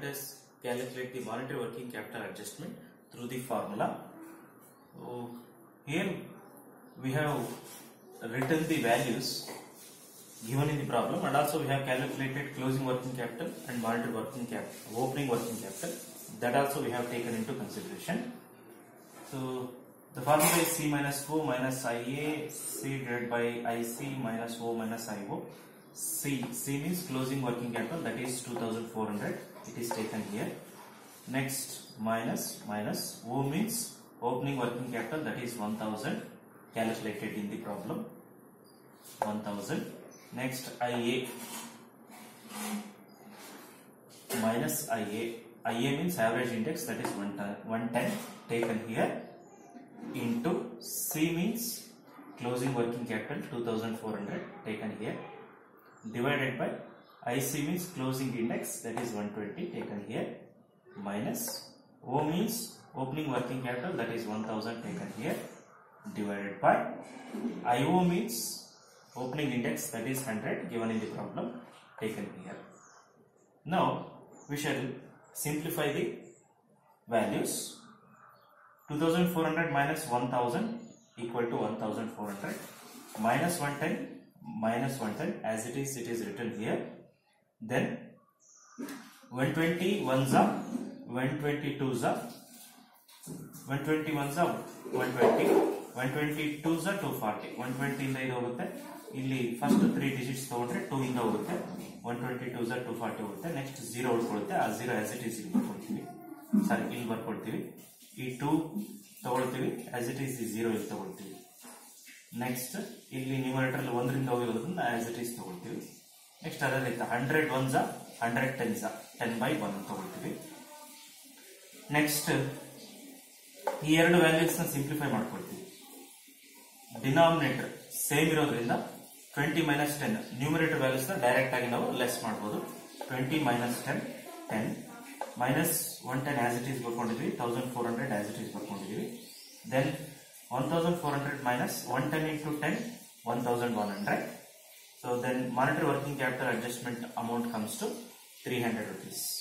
let us calculate the monetary working capital adjustment through the formula. So, here we have written the values given in the problem and also we have calculated closing working capital and monetary working capital, opening working capital that also we have taken into consideration. So the formula is C minus O minus IA, C divided by IC minus O minus IO. C, C means closing working capital that is 2400 it is taken here. Next minus minus O means opening working capital that is 1000 calculated in the problem. 1000 next IA minus IA IA means average index that is 110 taken here. Into C means closing working capital 2400 taken here divided by IC means closing index that is 120 taken here minus O means opening working capital that is 1000 taken here divided by IO means opening index that is 100 given in the problem taken here. Now we shall simplify the values 2400 minus 1000 equal to 1400 minus 110 minus 110 as it is it is written here. Then 120 ones are 122 are 120 one are 120 122 are 240 120 ಇಂದ ಇದು ಹೋಗುತ್ತೆ. ಇಲ್ಲಿ first three digits ತಗೊಂಡ್ರೆ two ಇಂದ ಹೋಗುತ್ತೆ. One twenty two ಝ two forty ಹೋಗುತ್ತೆ. Next zero ಉಳ್ಕೊಳುತ್ತೆ. ಆ ಜೀರೋ ಆಸ್ ಇಟ್ ಈಸ್ ಇಲ್ಲಿ ಬರ್ಕೊಳ್ತೀವಿ ಸಾರಿ ಇಲ್ಲಿ ಬರ್ಕೊಳ್ತೀವಿ ಈ ಟೂ ತಗೊಳ್ತೀವಿ. ಆಸ್ ಇಟ್ ಈಸ್ ಈ ಜೀರೋ ಇಲ್ಲಿ ತಗೊಳ್ತೀವಿ. ನೆಕ್ಸ್ಟ್ ಇಲ್ಲಿ ನ್ಯೂಮರೇಟರ್ ಒಂದರಿಂದ ಹೋಗಿರೋದ್ರಿಂದ ಆಸ್ ಇಟ್ ಈಸ್ ತಗೊಳ್ತೀವಿ. ನೆಕ್ಸ್ಟ್ ಅದೇ hundred ones hundred ten ten by one ತಗೊಳ್ತೀವಿ. ನೆಕ್ಸ್ಟ್ ಈ ಎರಡು ವ್ಯಾಲ್ಯೂಸ್ನ ಸಿಂಪ್ಲಿಫೈ ಮಾಡ್ಕೊಳ್ತೀವಿ. ಡಿನಾಮಿನೇಟರ್ ಸೇಮ್ ಇರೋದ್ರಿಂದ ಟ್ವೆಂಟಿ ಮೈನಸ್ ಟೆನ್ ನ್ಯೂಮರೇಟರ್ ವ್ಯಾಲ್ಯೂಸ್ನ ಡೈರೆಕ್ಟ್ ಆಗಿ ನಾವು ಲೆಸ್ ಮಾಡಬಹುದು twenty minus ten ten minus one ten as it is ಬರ್ಕೊಂಡಿದ್ವಿ thousand four hundred as it is ಬರ್ಕೊಂಡಿದ್ವಿ. Then 1400 minus 110 into 10 1100 so then monetary working capital adjustment amount comes to 300 rupees.